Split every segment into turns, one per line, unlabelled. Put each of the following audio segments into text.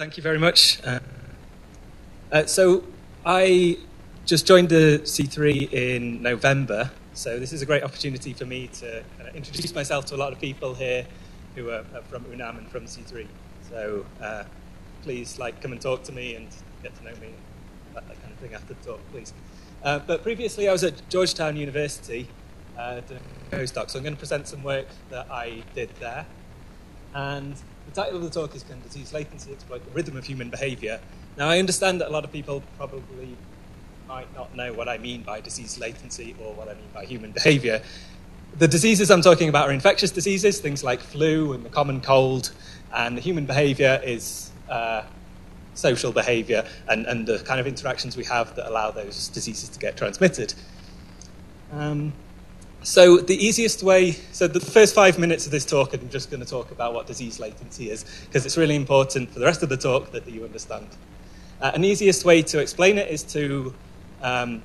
Thank you very much. Uh, uh, so, I just joined the C3 in November, so this is a great opportunity for me to of introduce myself to a lot of people here who are, from UNAM and from C3. So, uh, please, like, come and talk to me and get to know me, that, that kind of thing after the talk, please. Uh, but previously, I was at Georgetown University uh, doing postdoc, so I'm going to present some work that I did there. And the title of the talk is Can Disease Latency Exploit the Rhythm of Human Behavior? Now, I understand that a lot of people probably might not know what I mean by disease latency or what I mean by human behavior. The diseases I'm talking about are infectious diseases, things like flu and the common cold, and the human behavior is uh, social behavior and, and the kind of interactions we have that allow those diseases to get transmitted. Um, so the easiest way, so the first five minutes of this talk, I'm just going to talk about what disease latency is, because it's really important for the rest of the talk that you understand. Uh, an easiest way to explain it is to um,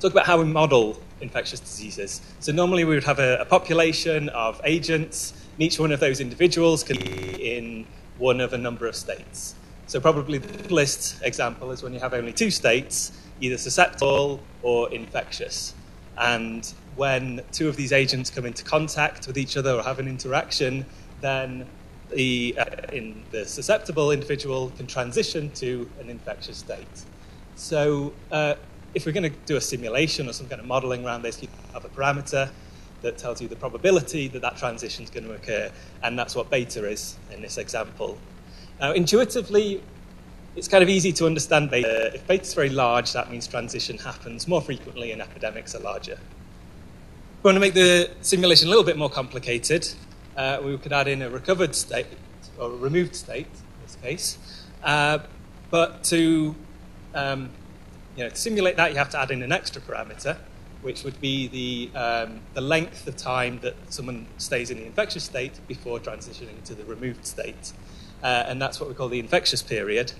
talk about how we model infectious diseases. So normally we would have a, a population of agents, and each one of those individuals can be in one of a number of states. So probably the simplest example is when you have only two states, either susceptible or infectious. And when two of these agents come into contact with each other or have an interaction, then the, uh, in the susceptible individual can transition to an infectious state. So uh, if we're going to do a simulation or some kind of modeling around this, you have a parameter that tells you the probability that that transition is going to occur, and that's what beta is in this example. Now, intuitively, it's kind of easy to understand beta. If beta is very large, that means transition happens more frequently and epidemics are larger. We want to make the simulation a little bit more complicated. Uh, we could add in a recovered state, or a removed state in this case. Uh, but to, um, you know, to simulate that, you have to add in an extra parameter, which would be the, um, the length of time that someone stays in the infectious state before transitioning to the removed state. Uh, and that's what we call the infectious period.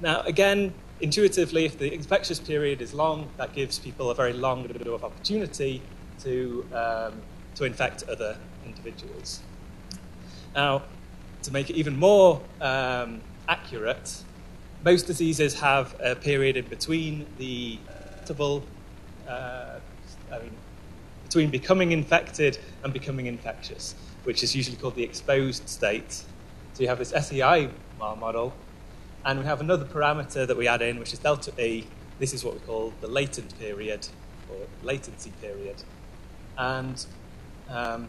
Now, again, intuitively, if the infectious period is long, that gives people a very long window of opportunity to, um, to infect other individuals. Now, to make it even more um, accurate, most diseases have a period in between the uh, I mean, between becoming infected and becoming infectious, which is usually called the exposed state. So you have this SEI model, and we have another parameter that we add in, which is delta E. This is what we call the latent period, or latency period. And um,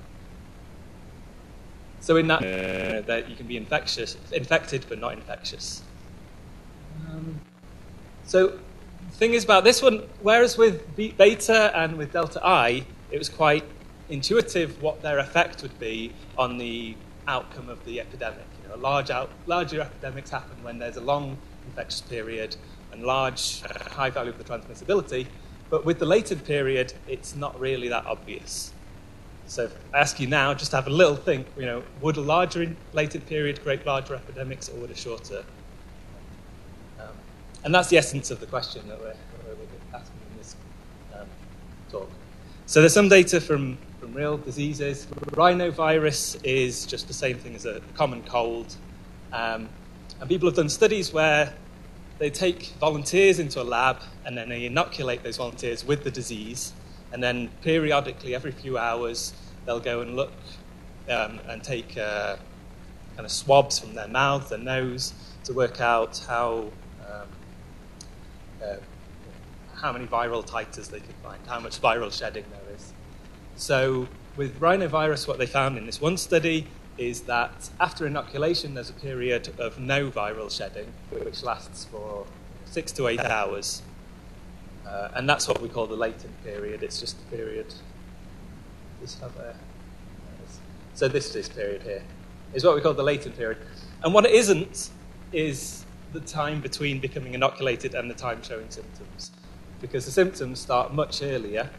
so in that, uh, that you can be infectious, infected but not infectious. Um, so the thing is about this one, whereas with beta and with delta I, it was quite intuitive what their effect would be on the outcome of the epidemic. You know, large out, larger epidemics happen when there's a long infectious period and large high value of the transmissibility. But with the latent period, it's not really that obvious. So I ask you now, just to have a little think, you know, would a larger latent period create larger epidemics or would a shorter? Um, and that's the essence of the question that we're, we're asking in this um, talk. So there's some data from, from real diseases. Rhinovirus is just the same thing as a common cold. Um, and people have done studies where they take volunteers into a lab and then they inoculate those volunteers with the disease and then periodically, every few hours, they'll go and look um, and take uh, kind of swabs from their mouth and nose to work out how um, uh, how many viral titers they could find, how much viral shedding there is. So with rhinovirus, what they found in this one study is that after inoculation, there's a period of no viral shedding, which lasts for six to eight hours. Uh, and that's what we call the latent period. It's just the period. This a, so this this period here is what we call the latent period. And what it isn't is the time between becoming inoculated and the time showing symptoms, because the symptoms start much earlier.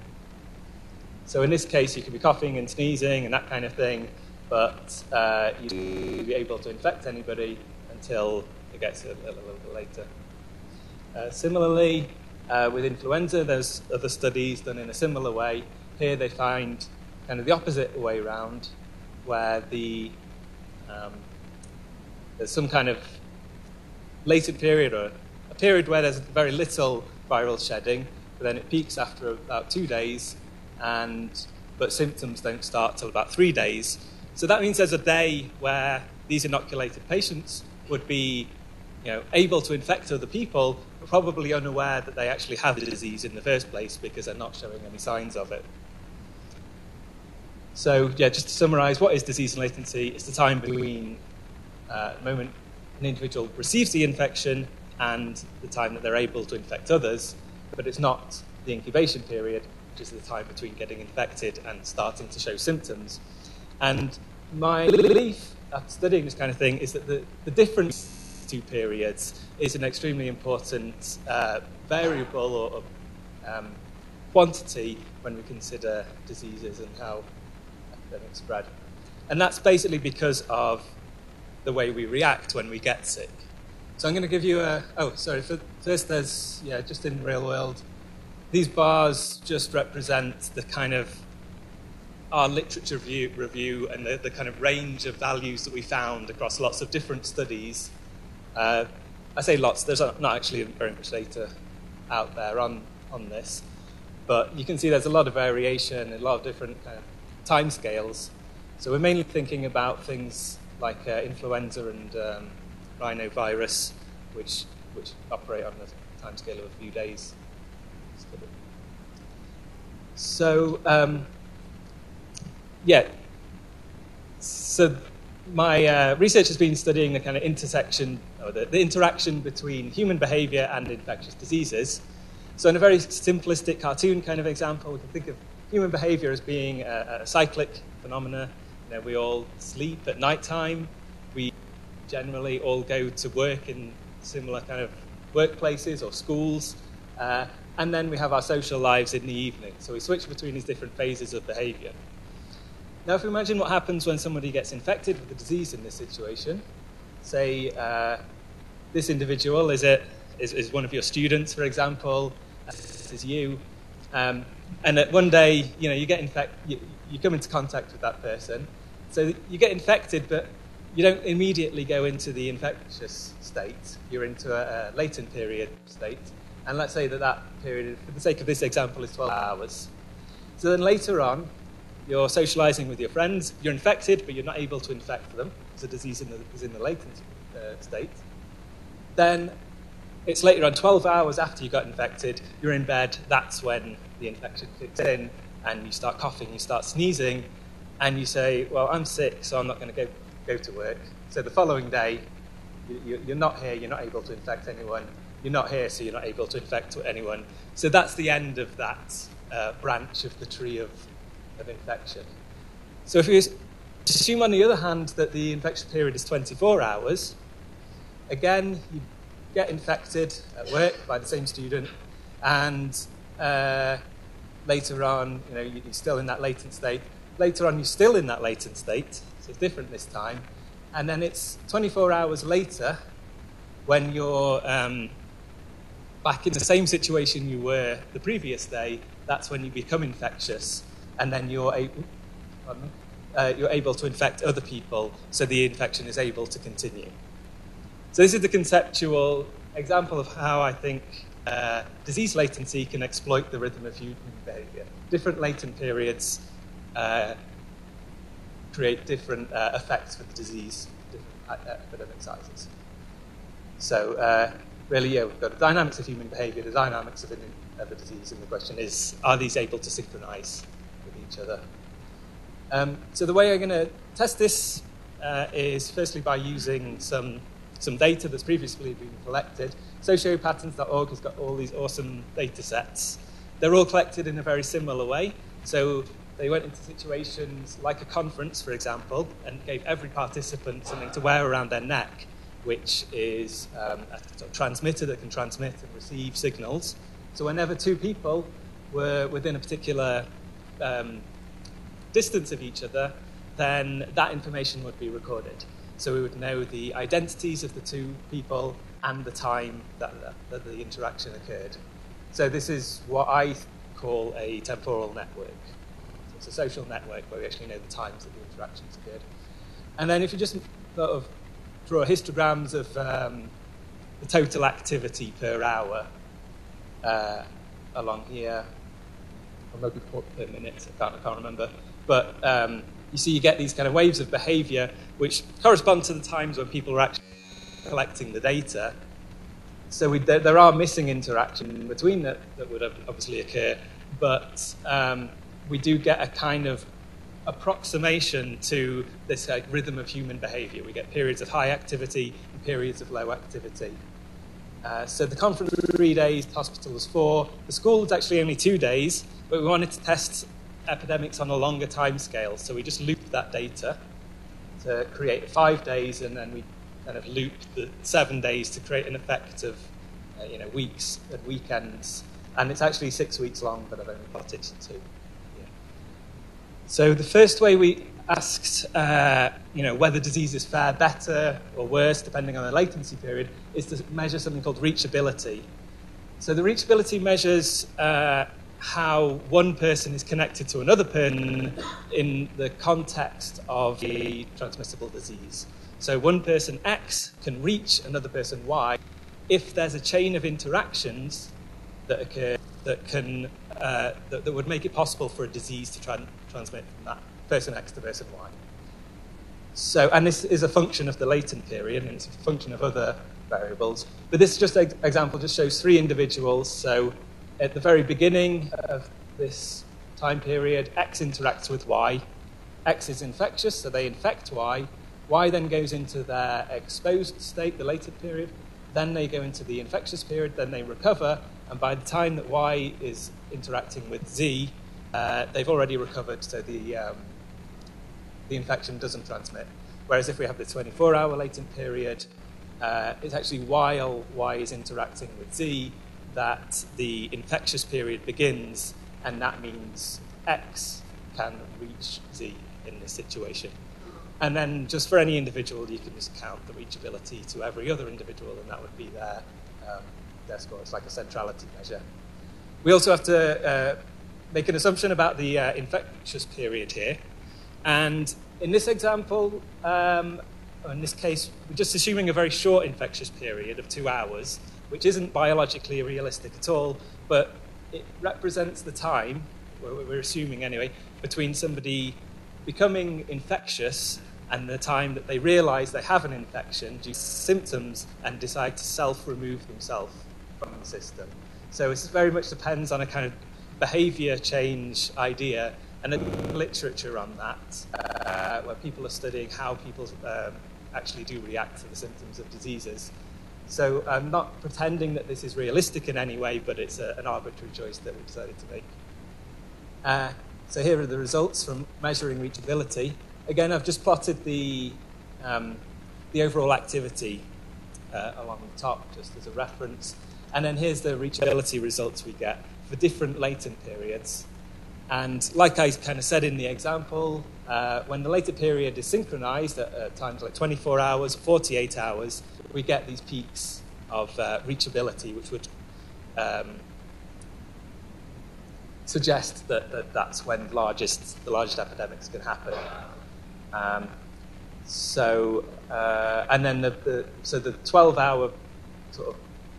So in this case, you could be coughing and sneezing and that kind of thing, but uh, you won't be able to infect anybody until it gets a, a little bit later. Uh, similarly, uh, with influenza, there's other studies done in a similar way. Here they find kind of the opposite way around, where the, um, there's some kind of latent period or a period where there's very little viral shedding, but then it peaks after about two days, and but symptoms don't start till about three days. So that means there's a day where these inoculated patients would be you know, able to infect other people, but probably unaware that they actually have the disease in the first place because they're not showing any signs of it. So, yeah, just to summarize, what is disease latency? It's the time between uh, the moment an individual receives the infection and the time that they're able to infect others, but it's not the incubation period, which is the time between getting infected and starting to show symptoms. And my belief after studying this kind of thing is that the, the difference two periods is an extremely important uh, variable or um, quantity when we consider diseases and how epidemics spread. And that's basically because of the way we react when we get sick. So I'm going to give you a. Oh, sorry. First, there's yeah, just in real world, these bars just represent the kind of our literature review, review and the, the kind of range of values that we found across lots of different studies uh, I say lots, there's not actually very much data out there on, on this, but you can see there's a lot of variation, a lot of different kind of time scales. So we're mainly thinking about things like uh, influenza and um, rhinovirus, which, which operate on a time scale of a few days. So, um, yeah, so my uh, research has been studying the kind of intersection or the, the interaction between human behavior and infectious diseases. So, in a very simplistic cartoon kind of example, we can think of human behavior as being a, a cyclic phenomena. You know, we all sleep at night time. We generally all go to work in similar kind of workplaces or schools. Uh, and then we have our social lives in the evening. So we switch between these different phases of behavior. Now, if we imagine what happens when somebody gets infected with a disease in this situation, say uh, this individual is, is, is, one of your students, for example, this is you, um, and that one day, you know, you get infected, you, you come into contact with that person, so you get infected, but you don't immediately go into the infectious state. You're into a, a, latent period state. And let's say that that period, for the sake of this example, is 12 hours. So then later on, you're socializing with your friends, you're infected, but you're not able to infect them because the disease in the, is in the latent uh, state. Then it's later on, 12 hours after you got infected, you're in bed, that's when the infection kicks in, and you start coughing, you start sneezing, and you say, Well, I'm sick, so I'm not going to go, go to work. So the following day, you, you're not here, you're not able to infect anyone. You're not here, so you're not able to infect anyone. So that's the end of that uh, branch of the tree of of infection. So if we assume, on the other hand, that the infection period is 24 hours, again, you get infected at work by the same student, and uh, later on, you know, you're still in that latent state. Later on, you're still in that latent state, so it's different this time. And then it's 24 hours later when you're um, back in the same situation you were the previous day, that's when you become infectious and then you're able, uh, you're able to infect other people, so the infection is able to continue. So this is the conceptual example of how I think uh, disease latency can exploit the rhythm of human behavior. Different latent periods uh, create different uh, effects for the disease, different epidemic sizes. So uh, really, yeah, we've got the dynamics of human behavior, the dynamics of, of the disease, and the question is, are these able to synchronize? Each other. Um, so the way I'm going to test this uh, is firstly by using some, some data that's previously been collected. Sociopatterns.org has got all these awesome data sets. They're all collected in a very similar way. So they went into situations like a conference, for example, and gave every participant something to wear around their neck, which is um, a sort of transmitter that can transmit and receive signals. So whenever two people were within a particular um, distance of each other, then that information would be recorded. So we would know the identities of the two people and the time that, that the interaction occurred. So this is what I call a temporal network. So it's a social network where we actually know the times that the interactions occurred. And then if you just sort of draw histograms of um, the total activity per hour uh, along here, or maybe per minute, I can't, I can't remember. But um, you see, you get these kind of waves of behavior which correspond to the times when people are actually collecting the data. So we, there, there, are missing interaction between that that would obviously occur, but um, we do get a kind of approximation to this like, rhythm of human behavior. We get periods of high activity and periods of low activity. Uh, so the conference was three days, the hospital was four. The school was actually only two days, but we wanted to test epidemics on a longer time scale. So we just looped that data to create five days, and then we kind of looped the seven days to create an effect of uh, you know weeks and weekends. And it's actually six weeks long, but I've only got it to two. So the first way we asked, uh, you know, whether diseases fare better or worse depending on the latency period is to measure something called reachability. So the reachability measures uh, how one person is connected to another person in the context of a transmissible disease. So one person X can reach another person Y if there's a chain of interactions that occur that can uh, that, that, would make it possible for a disease to try and transmit from that person X to person Y. So, and this is a function of the latent period, and it's a function of other variables. But this just example just shows three individuals. So, at the very beginning of this time period, X interacts with Y. X is infectious, so they infect Y. Y then goes into their exposed state, the latent period. Then they go into the infectious period, then they recover, and by the time that Y is interacting with Z, uh, they've already recovered, so the, um, the infection doesn't transmit. Whereas if we have the 24 hour latent period, uh, it's actually while Y is interacting with Z that the infectious period begins, and that means X can reach Z in this situation. And then just for any individual, you can just count the reachability to every other individual, and that would be their, um, their score. It's like a centrality measure. We also have to uh, make an assumption about the uh, infectious period here. And in this example, um, in this case, we're just assuming a very short infectious period of two hours, which isn't biologically realistic at all, but it represents the time, we're assuming anyway, between somebody becoming infectious and the time that they realize they have an infection due to symptoms and decide to self remove themselves from the system. So it very much depends on a kind of behavior change idea and a literature on that, uh, where people are studying how people um, actually do react to the symptoms of diseases. So I'm not pretending that this is realistic in any way, but it's a, an arbitrary choice that we decided to make. Uh, so here are the results from measuring reachability. Again, I've just plotted the, um, the overall activity uh, along the top just as a reference. And then here's the reachability results we get for different latent periods. And like I kind of said in the example, uh, when the latent period is synchronized at, at, times like 24 hours, 48 hours, we get these peaks of uh, reachability, which would um, suggest that, that that's when largest, the largest epidemics can happen. Um, so, uh, and then the, the, so the 12 hour sort of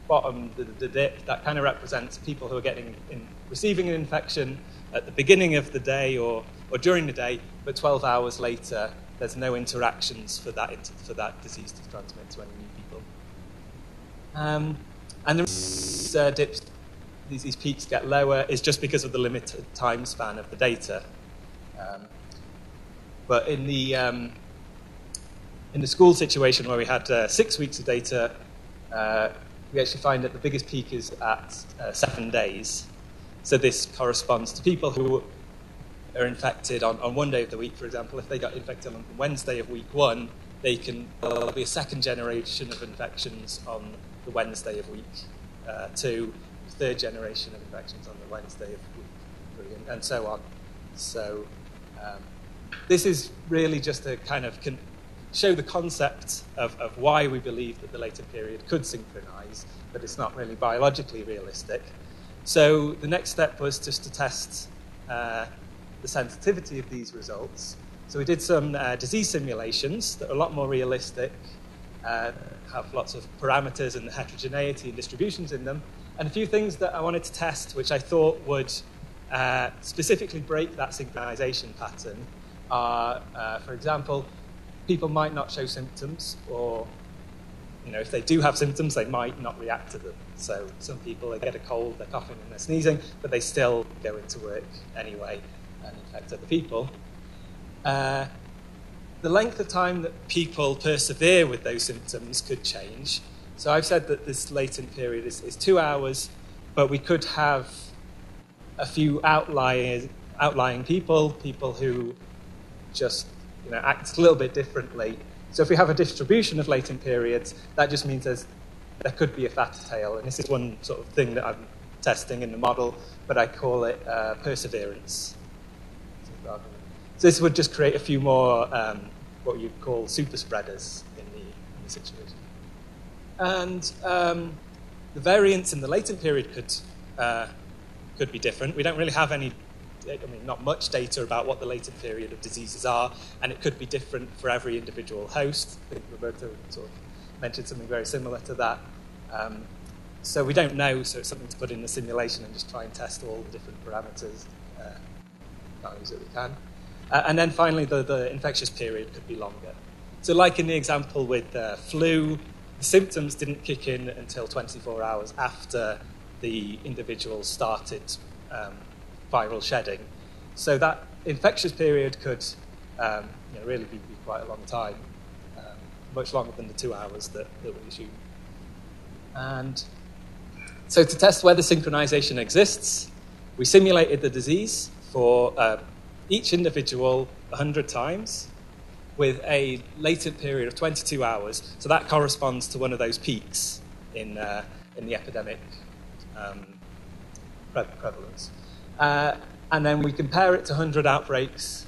bottom, the, the dip, that kind of represents people who are getting in, receiving an infection at the beginning of the day or, or during the day, but 12 hours later, there's no interactions for that, for that disease to transmit to any new people. Um, and the uh, dips, these, these, peaks get lower is just because of the limited time span of the data. Um, but in the, um, in the school situation where we had uh, six weeks of data, uh, we actually find that the biggest peak is at uh, seven days. So this corresponds to people who are infected on, on one day of the week, for example. If they got infected on Wednesday of week one, they can there'll be a second generation of infections on the Wednesday of week uh, two, third generation of infections on the Wednesday of week three, and, and so on. So um, this is really just a kind of con- show the concept of, of why we believe that the latent period could synchronize, but it's not really biologically realistic. So the next step was just to test uh, the sensitivity of these results. So we did some uh, disease simulations that are a lot more realistic, uh, have lots of parameters and heterogeneity and distributions in them. And a few things that I wanted to test, which I thought would uh, specifically break that synchronization pattern, are, uh, for example, people might not show symptoms, or you know, if they do have symptoms, they might not react to them. So some people, they get a cold, they're coughing and they're sneezing, but they still go into work anyway and infect other people. Uh, the length of time that people persevere with those symptoms could change. So I've said that this latent period is, is two hours, but we could have a few outlying, outlying people, people who just you know, act a little bit differently. So if we have a distribution of latent periods, that just means there's, there could be a fatter tail. And this is one sort of thing that I'm testing in the model, but I call it uh, perseverance. So this would just create a few more um, what you'd call super spreaders in the, in the situation. And um, the variance in the latent period could, uh, could be different. We don't really have any I mean, not much data about what the latent period of diseases are, and it could be different for every individual host. I think Roberto sort of mentioned something very similar to that. Um, so we don't know, so it's something to put in the simulation and just try and test all the different parameters uh, values that we can. Uh, and then finally, the, the infectious period could be longer. So like in the example with uh, flu, the symptoms didn't kick in until 24 hours after the individual started um, viral shedding. So that infectious period could um, you know, really be, be, quite a long time, um, much longer than the two hours that, that we assume. And so to test whether synchronization exists, we simulated the disease for uh, each individual 100 times with a latent period of 22 hours. So that corresponds to one of those peaks in, uh, in the epidemic um, pre- prevalence. Uh, and then we compare it to 100 outbreaks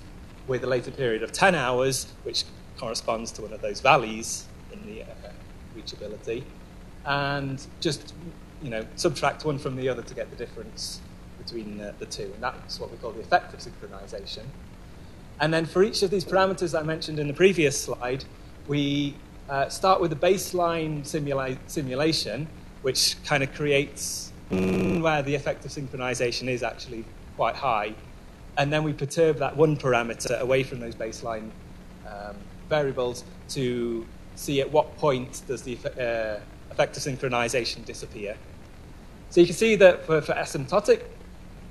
with a latent period of 10 hours, which corresponds to one of those valleys in the uh, reachability, and just you know subtract one from the other to get the difference between uh, the two, and that's what we call the effect of synchronization. And then for each of these parameters I mentioned in the previous slide, we uh, start with a baseline simula- simulation, which kind of creates where the effect of synchronization is actually quite high. And then we perturb that one parameter away from those baseline um, variables to see at what point does the uh, effect of synchronization disappear. So you can see that for, for asymptotic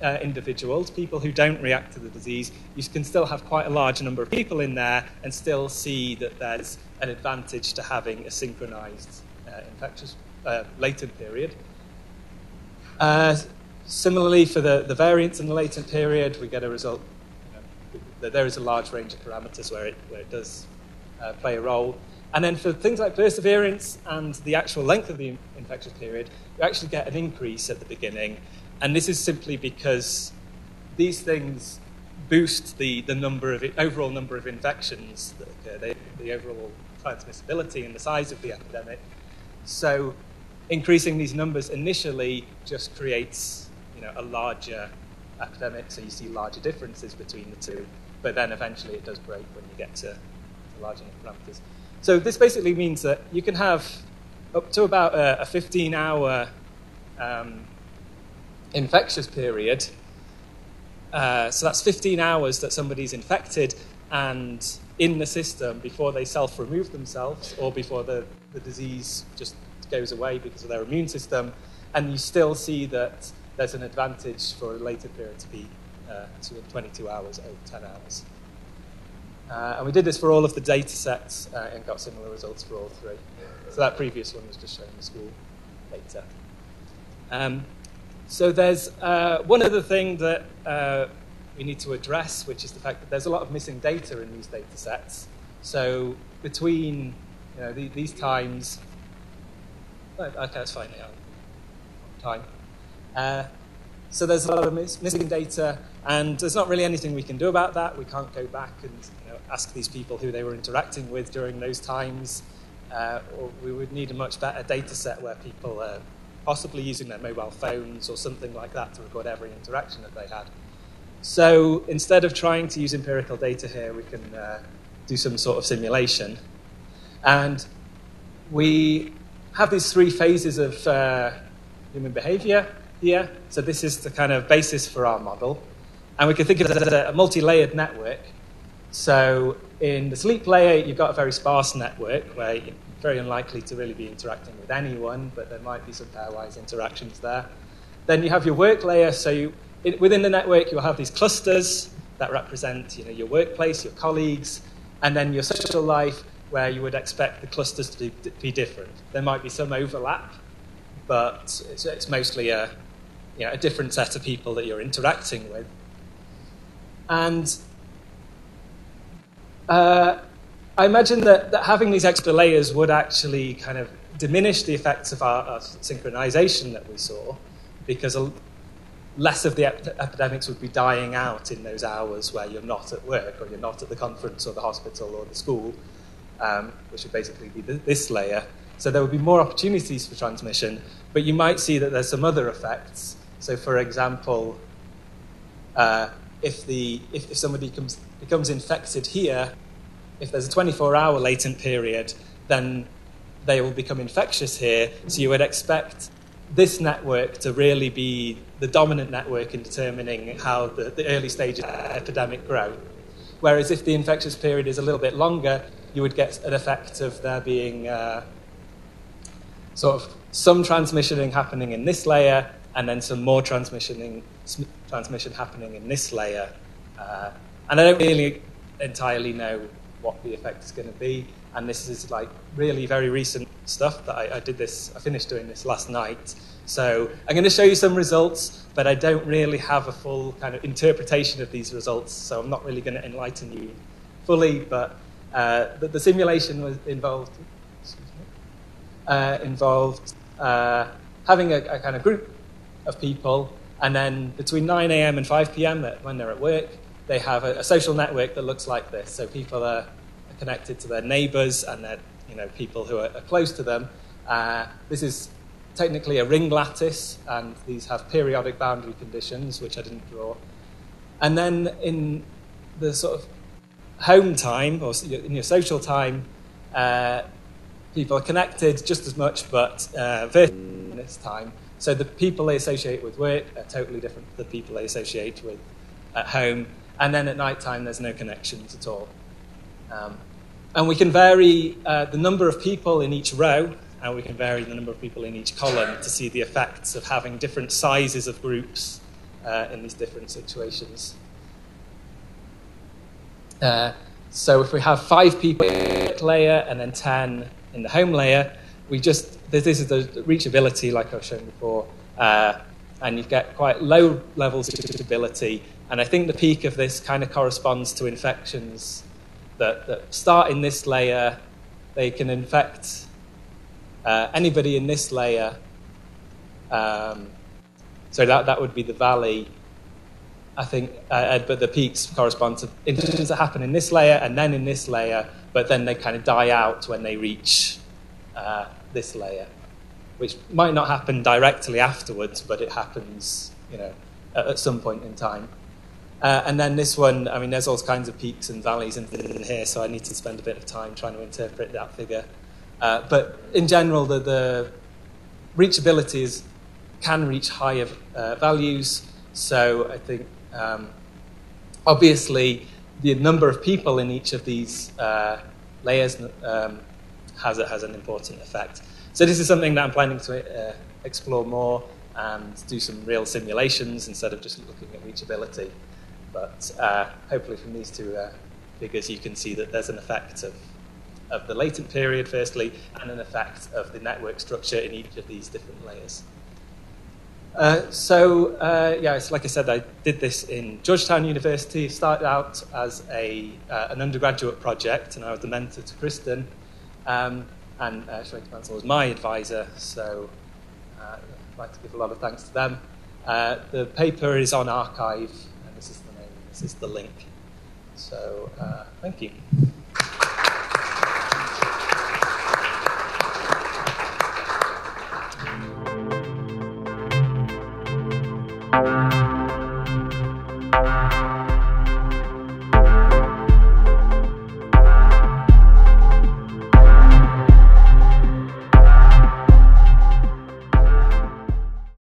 uh, individuals, people who don't react to the disease, you can still have quite a large number of people in there and still see that there's an advantage to having a synchronized uh, infectious uh, latent period. Uh, similarly, for the, the variance in the latent period, we get a result that there is a large range of parameters where it, where it does uh, play a role. And then for things like perseverance and the actual length of the infectious period, you actually get an increase at the beginning. And this is simply because these things boost the, the number of overall number of infections that occur, the, the overall transmissibility and the size of the epidemic. So increasing these numbers initially just creates you know, a larger epidemic, so you see larger differences between the two, but then eventually it does break when you get to, to larger parameters. So this basically means that you can have up to about a, a 15 hour um, infectious period. Uh, so that's 15 hours that somebody's infected and in the system before they self remove themselves or before the, the disease just goes away because of their immune system, and you still see that there's an advantage for a latent period to be uh, 22 hours over 10 hours. Uh, and we did this for all of the data sets uh, and got similar results for all three. So that previous one was just showing the school data. Um, so there's uh, one other thing that uh, we need to address, which is the fact that there's a lot of missing data in these data sets. So between you know, the, these times, Okay, that's fine. Yeah. Time. Uh, so there's a lot of miss- missing data, and there's not really anything we can do about that. We can't go back and you know, ask these people who they were interacting with during those times. Uh, or we would need a much better data set where people are possibly using their mobile phones or something like that to record every interaction that they had. So instead of trying to use empirical data here, we can uh, do some sort of simulation. And we have these three phases of uh, human behavior here. So this is the kind of basis for our model. And we can think of it as a multi-layered network. So in the sleep layer, you've got a very sparse network where you're very unlikely to really be interacting with anyone, but there might be some pairwise interactions there. Then you have your work layer. So you, within the network, you'll have these clusters that represent you know, your workplace, your colleagues, and then your social life, where you would expect the clusters to be, different. There might be some overlap, but it's, it's mostly a, you know, a different set of people that you're interacting with. And uh, I imagine that, that having these extra layers would actually kind of diminish the effects of our, our synchronization that we saw, because a, less of the ep- epidemics would be dying out in those hours where you're not at work or you're not at the conference or the hospital or the school, um, which would basically be this layer. So there would be more opportunities for transmission, but you might see that there's some other effects. So, for example, uh, if, the, if, if somebody comes, becomes infected here, if there's a 24 hour latent period, then they will become infectious here. So you would expect this network to really be the dominant network in determining how the, the early stages of the epidemic grow. Whereas if the infectious period is a little bit longer, you would get an effect of there being uh, sort of some transmission happening in this layer and then some more transmission, transmission happening in this layer. Uh, and I don't really entirely know what the effect is going to be. And this is like really very recent stuff that I, I did this, I finished doing this last night. So I'm going to show you some results, but I don't really have a full kind of interpretation of these results. So I'm not really going to enlighten you fully, but uh, the, the, simulation was involved, uh, involved uh, having a, a kind of group of people, and then between 9 a.m. and 5 p.m., when they're at work, they have a, a, social network that looks like this. So people are, connected to their neighbors and their, you know, people who are, are close to them. Uh, this is technically a ring lattice, and these have periodic boundary conditions, which I didn't draw. And then in the sort of home time or in your social time, uh, people are connected just as much, but uh, this time. So the people they associate with work are totally different to the people they associate with at home. And then at night time, there's no connections at all. Um, and we can vary uh, the number of people in each row, and we can vary the number of people in each column to see the effects of having different sizes of groups uh, in these different situations. Uh, so if we have five people in the layer and then 10 in the home layer, we just this is the reachability, like I was showing before, uh, and you get quite low levels of stability. And I think the peak of this kind of corresponds to infections that, that start in this layer. They can infect uh, anybody in this layer. Um, so that, that would be the valley. I think, uh, but the peaks correspond to infections that happen in this layer and then in this layer, but then they kind of die out when they reach uh, this layer, which might not happen directly afterwards, but it happens, you know, at, at some point in time. Uh, and then this one, I mean, there's all kinds of peaks and valleys in, in, here, so I need to spend a bit of time trying to interpret that figure. Uh, but in general, the, the reachability is, can reach higher uh, values. So I think, um, obviously, the number of people in each of these uh, layers um, has, a, has an important effect. So this is something that I'm planning to uh, explore more and do some real simulations instead of just looking at reachability. But uh, hopefully from these two uh, figures you can see that there's an effect of, of the latent period firstly and an effect of the network structure in each of these different layers. Uh, so, uh, yeah, it's like I said, I did this in Georgetown University. Started out as a, uh, an undergraduate project, and I was the mentor to Kristen. Um, and uh, Shweta Bansal was my advisor, so uh, I'd like to give a lot of thanks to them. Uh, the paper is on arXiv, and this is the name, this is the link. So, thank you.